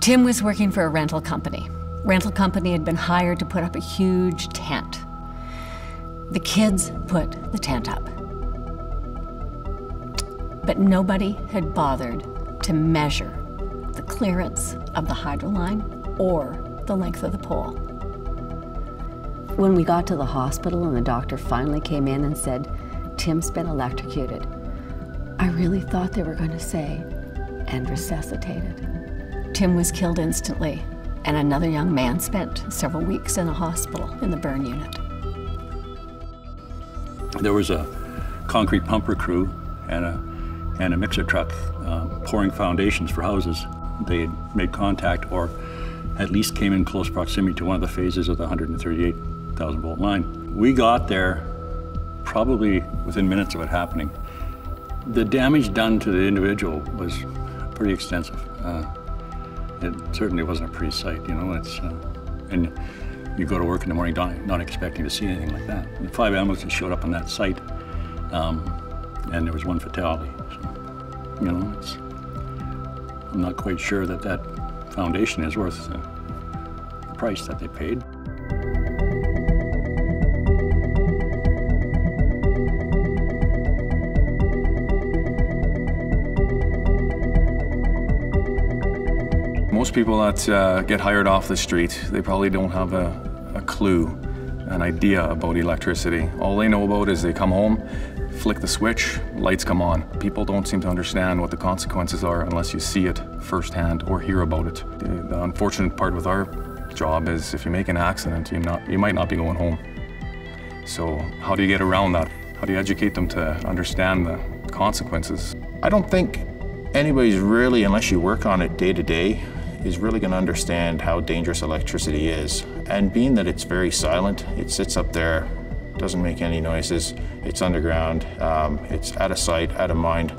Tim was working for a rental company. Rental company had been hired to put up a huge tent. The kids put the tent up. But nobody had bothered to measure the clearance of the hydro line or the length of the pole. When we got to the hospital and the doctor finally came in and said, Tim's been electrocuted, I really thought they were going to say, and resuscitated. Tim was killed instantly, and another young man spent several weeks in a hospital in the burn unit. There was a concrete pumper crew and a, and a mixer truck uh, pouring foundations for houses. They had made contact or at least came in close proximity to one of the phases of the 138,000 volt line. We got there probably within minutes of it happening. The damage done to the individual was pretty extensive. Uh, it certainly wasn't a pretty sight, you know. It's uh, and you go to work in the morning not, not expecting to see anything like that. The five ambulances showed up on that site, um, and there was one fatality. So, you know, it's, I'm not quite sure that that foundation is worth the price that they paid. Most people that uh, get hired off the street, they probably don't have a, a clue, an idea about electricity. All they know about is they come home, flick the switch, lights come on. People don't seem to understand what the consequences are unless you see it firsthand or hear about it. The, the unfortunate part with our job is if you make an accident, you, not, you might not be going home. So how do you get around that? How do you educate them to understand the consequences? I don't think anybody's really, unless you work on it day to day, is really going to understand how dangerous electricity is. And being that it's very silent, it sits up there, doesn't make any noises, it's underground, um, it's out of sight, out of mind.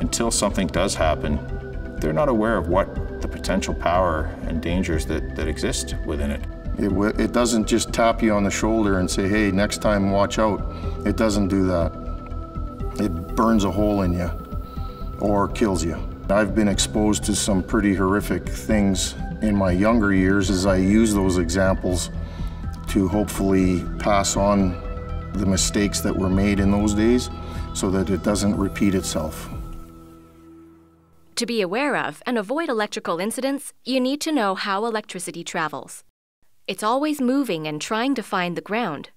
Until something does happen, they're not aware of what the potential power and dangers that, that exist within it. It, it doesn't just tap you on the shoulder and say, hey, next time watch out. It doesn't do that. It burns a hole in you or kills you. I've been exposed to some pretty horrific things in my younger years as I use those examples to hopefully pass on the mistakes that were made in those days so that it doesn't repeat itself. To be aware of and avoid electrical incidents, you need to know how electricity travels. It's always moving and trying to find the ground.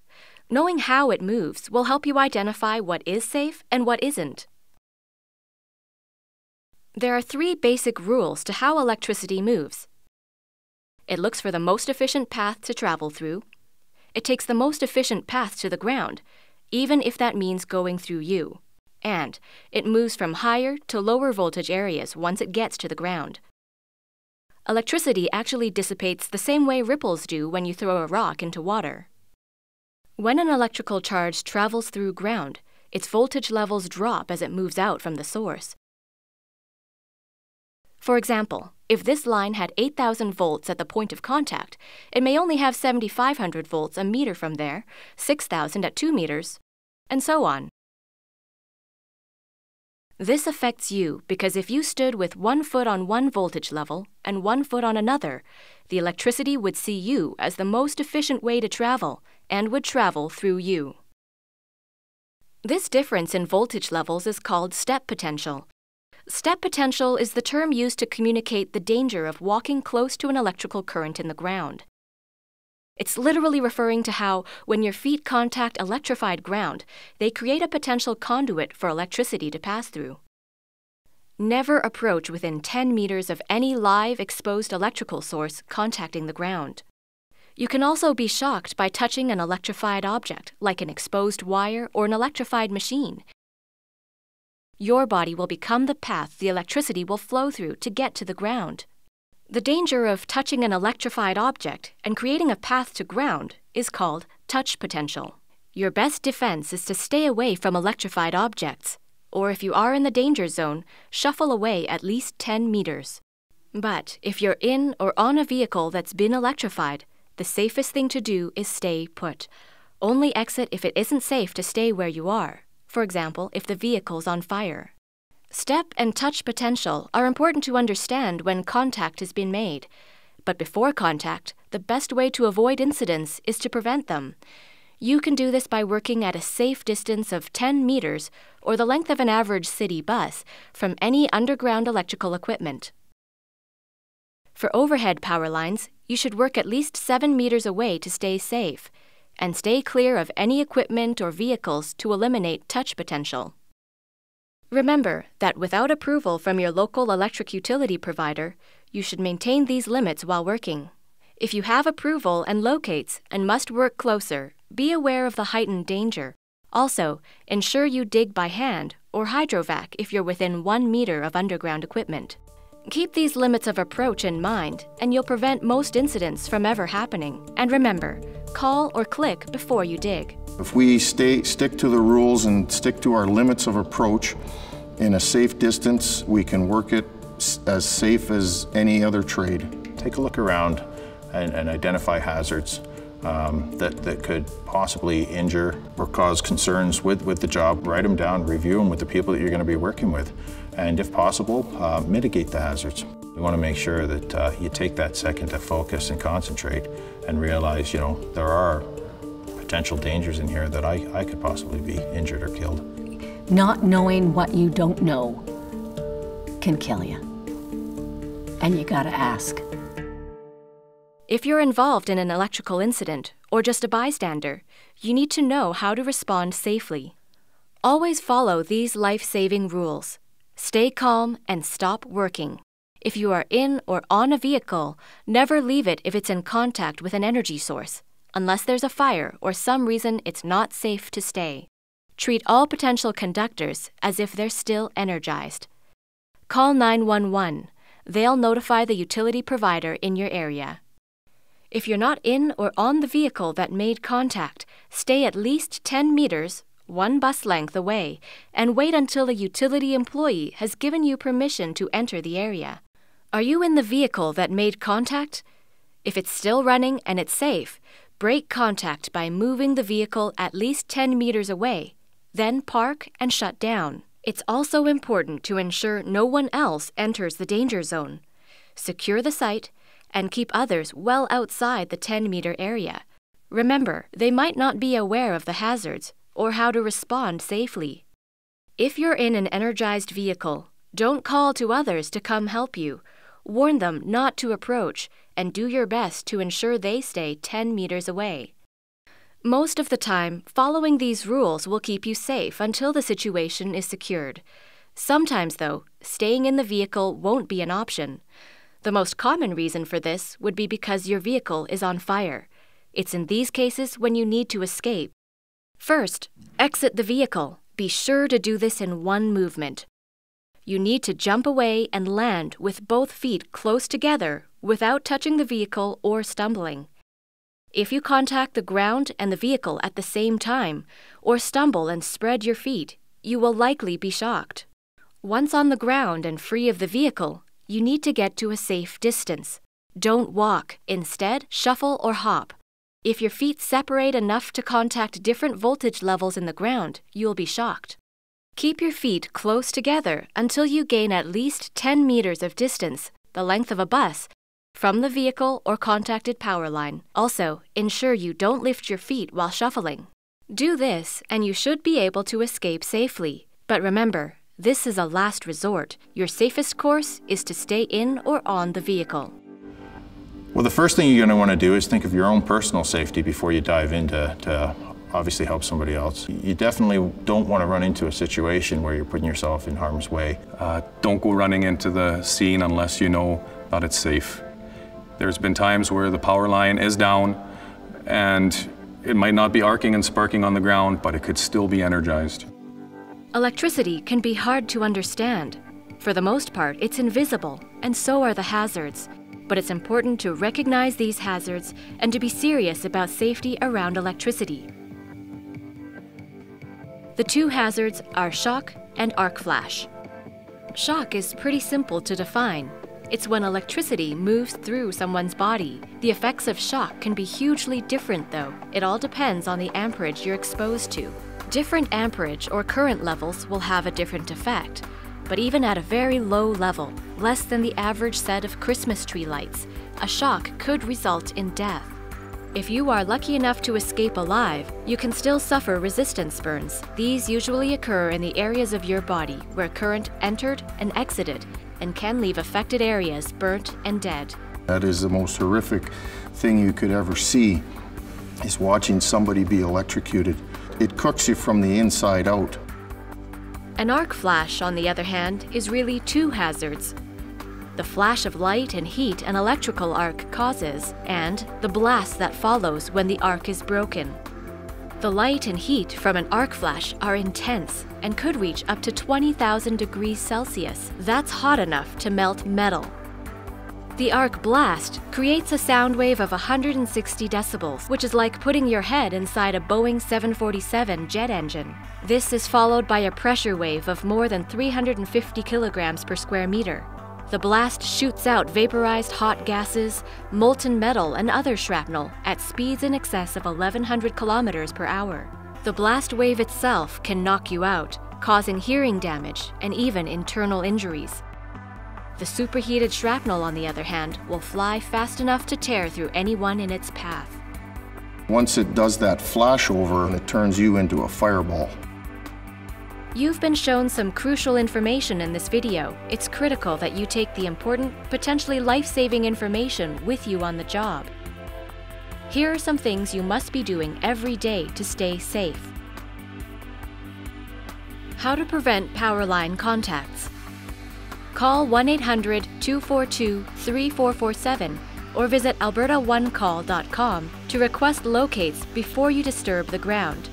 Knowing how it moves will help you identify what is safe and what isn't. There are three basic rules to how electricity moves. It looks for the most efficient path to travel through. It takes the most efficient path to the ground, even if that means going through you. And it moves from higher to lower voltage areas once it gets to the ground. Electricity actually dissipates the same way ripples do when you throw a rock into water. When an electrical charge travels through ground, its voltage levels drop as it moves out from the source. For example, if this line had 8,000 volts at the point of contact, it may only have 7,500 volts a meter from there, 6,000 at 2 meters, and so on. This affects you because if you stood with one foot on one voltage level and one foot on another, the electricity would see you as the most efficient way to travel and would travel through you. This difference in voltage levels is called step potential Step potential is the term used to communicate the danger of walking close to an electrical current in the ground. It's literally referring to how, when your feet contact electrified ground, they create a potential conduit for electricity to pass through. Never approach within 10 meters of any live exposed electrical source contacting the ground. You can also be shocked by touching an electrified object, like an exposed wire or an electrified machine, your body will become the path the electricity will flow through to get to the ground. The danger of touching an electrified object and creating a path to ground is called touch potential. Your best defense is to stay away from electrified objects, or if you are in the danger zone, shuffle away at least 10 meters. But if you're in or on a vehicle that's been electrified, the safest thing to do is stay put. Only exit if it isn't safe to stay where you are for example, if the vehicle's on fire. Step and touch potential are important to understand when contact has been made. But before contact, the best way to avoid incidents is to prevent them. You can do this by working at a safe distance of 10 meters or the length of an average city bus from any underground electrical equipment. For overhead power lines, you should work at least 7 meters away to stay safe, and stay clear of any equipment or vehicles to eliminate touch potential. Remember that without approval from your local electric utility provider, you should maintain these limits while working. If you have approval and locates and must work closer, be aware of the heightened danger. Also, ensure you dig by hand or hydrovac if you're within one meter of underground equipment. Keep these limits of approach in mind, and you'll prevent most incidents from ever happening. And remember, call or click before you dig. If we stay, stick to the rules and stick to our limits of approach in a safe distance, we can work it as safe as any other trade. Take a look around and, and identify hazards um, that, that could possibly injure or cause concerns with, with the job. Write them down, review them with the people that you're going to be working with, and if possible, uh, mitigate the hazards. We want to make sure that uh, you take that second to focus and concentrate and realize, you know, there are potential dangers in here that I, I could possibly be injured or killed. Not knowing what you don't know can kill you. And you gotta ask. If you're involved in an electrical incident or just a bystander, you need to know how to respond safely. Always follow these life saving rules. Stay calm and stop working. If you are in or on a vehicle, never leave it if it's in contact with an energy source, unless there's a fire or some reason it's not safe to stay. Treat all potential conductors as if they're still energized. Call 911. They'll notify the utility provider in your area. If you're not in or on the vehicle that made contact, stay at least 10 meters, one bus length away, and wait until a utility employee has given you permission to enter the area. Are you in the vehicle that made contact? If it's still running and it's safe, break contact by moving the vehicle at least 10 meters away, then park and shut down. It's also important to ensure no one else enters the danger zone. Secure the site and keep others well outside the 10 meter area. Remember, they might not be aware of the hazards or how to respond safely. If you're in an energized vehicle, don't call to others to come help you. Warn them not to approach and do your best to ensure they stay 10 meters away. Most of the time, following these rules will keep you safe until the situation is secured. Sometimes, though, staying in the vehicle won't be an option. The most common reason for this would be because your vehicle is on fire. It's in these cases when you need to escape. First, exit the vehicle. Be sure to do this in one movement. You need to jump away and land with both feet close together without touching the vehicle or stumbling. If you contact the ground and the vehicle at the same time, or stumble and spread your feet, you will likely be shocked. Once on the ground and free of the vehicle, you need to get to a safe distance. Don't walk, instead, shuffle or hop. If your feet separate enough to contact different voltage levels in the ground, you'll be shocked. Keep your feet close together until you gain at least 10 meters of distance, the length of a bus, from the vehicle or contacted power line. Also, ensure you don't lift your feet while shuffling. Do this, and you should be able to escape safely. But remember, this is a last resort. Your safest course is to stay in or on the vehicle. Well, the first thing you're going to want to do is think of your own personal safety before you dive into to obviously help somebody else. You definitely don't want to run into a situation where you're putting yourself in harm's way. Uh, don't go running into the scene unless you know that it's safe. There's been times where the power line is down and it might not be arcing and sparking on the ground, but it could still be energized. Electricity can be hard to understand. For the most part, it's invisible, and so are the hazards. But it's important to recognize these hazards and to be serious about safety around electricity. The two hazards are shock and arc flash. Shock is pretty simple to define. It's when electricity moves through someone's body. The effects of shock can be hugely different, though. It all depends on the amperage you're exposed to. Different amperage or current levels will have a different effect. But even at a very low level, less than the average set of Christmas tree lights, a shock could result in death. If you are lucky enough to escape alive, you can still suffer resistance burns. These usually occur in the areas of your body where current entered and exited and can leave affected areas burnt and dead. That is the most horrific thing you could ever see, is watching somebody be electrocuted. It cooks you from the inside out. An arc flash, on the other hand, is really two hazards the flash of light and heat an electrical arc causes, and the blast that follows when the arc is broken. The light and heat from an arc flash are intense and could reach up to 20,000 degrees Celsius. That's hot enough to melt metal. The arc blast creates a sound wave of 160 decibels, which is like putting your head inside a Boeing 747 jet engine. This is followed by a pressure wave of more than 350 kilograms per square meter. The blast shoots out vaporized hot gases, molten metal, and other shrapnel at speeds in excess of 1100 kilometers per hour. The blast wave itself can knock you out, causing hearing damage and even internal injuries. The superheated shrapnel, on the other hand, will fly fast enough to tear through anyone in its path. Once it does that flashover, it turns you into a fireball. You've been shown some crucial information in this video. It's critical that you take the important, potentially life-saving information with you on the job. Here are some things you must be doing every day to stay safe. How to prevent power line contacts. Call 1-800-242-3447 or visit albertaonecall.com to request locates before you disturb the ground.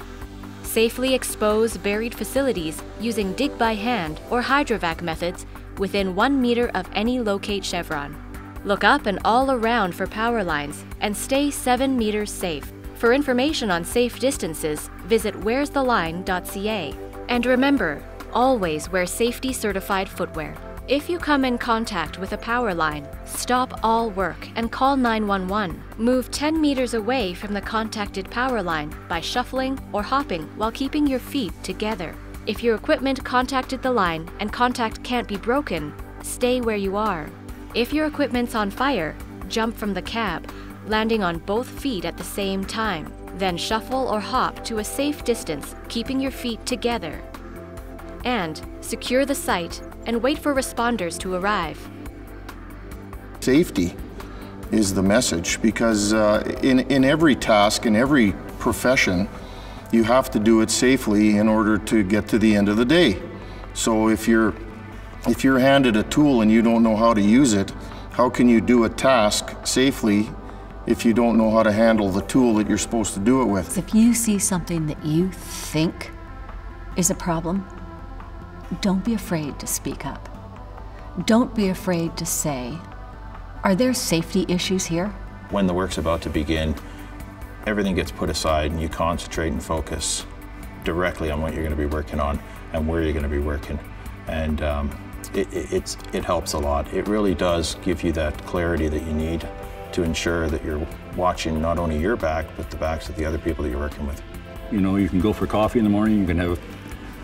Safely expose buried facilities using dig by hand or hydrovac methods within one meter of any locate chevron. Look up and all around for power lines and stay 7 meters safe. For information on safe distances, visit where'stheline.ca. And remember, always wear safety certified footwear. If you come in contact with a power line, stop all work and call 911. Move 10 meters away from the contacted power line by shuffling or hopping while keeping your feet together. If your equipment contacted the line and contact can't be broken, stay where you are. If your equipment's on fire, jump from the cab, landing on both feet at the same time. Then shuffle or hop to a safe distance, keeping your feet together. And secure the site and wait for responders to arrive. Safety is the message because uh, in, in every task, in every profession, you have to do it safely in order to get to the end of the day. So if you're, if you're handed a tool and you don't know how to use it, how can you do a task safely if you don't know how to handle the tool that you're supposed to do it with? If you see something that you think is a problem, don't be afraid to speak up. Don't be afraid to say, are there safety issues here? When the work's about to begin, everything gets put aside and you concentrate and focus directly on what you're going to be working on and where you're going to be working. And um, it, it, it helps a lot. It really does give you that clarity that you need to ensure that you're watching not only your back, but the backs of the other people that you're working with. You know, you can go for coffee in the morning, you can have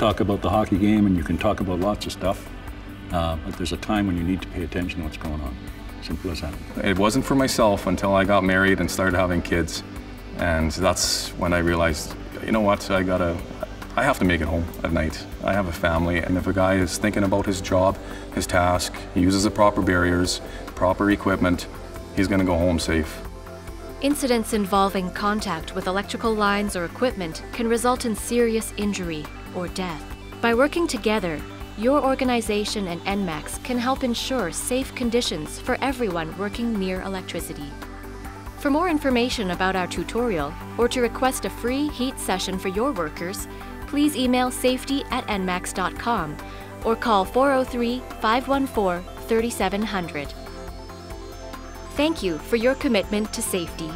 talk about the hockey game and you can talk about lots of stuff, uh, but there's a time when you need to pay attention to what's going on. Simple as that. It wasn't for myself until I got married and started having kids. And that's when I realized, you know what, I gotta, I have to make it home at night. I have a family, and if a guy is thinking about his job, his task, he uses the proper barriers, proper equipment, he's gonna go home safe. Incidents involving contact with electrical lines or equipment can result in serious injury or death. By working together, your organization and ENMAX can help ensure safe conditions for everyone working near electricity. For more information about our tutorial or to request a free heat session for your workers, please email safety at enmax.com or call 403 514 3700. Thank you for your commitment to safety.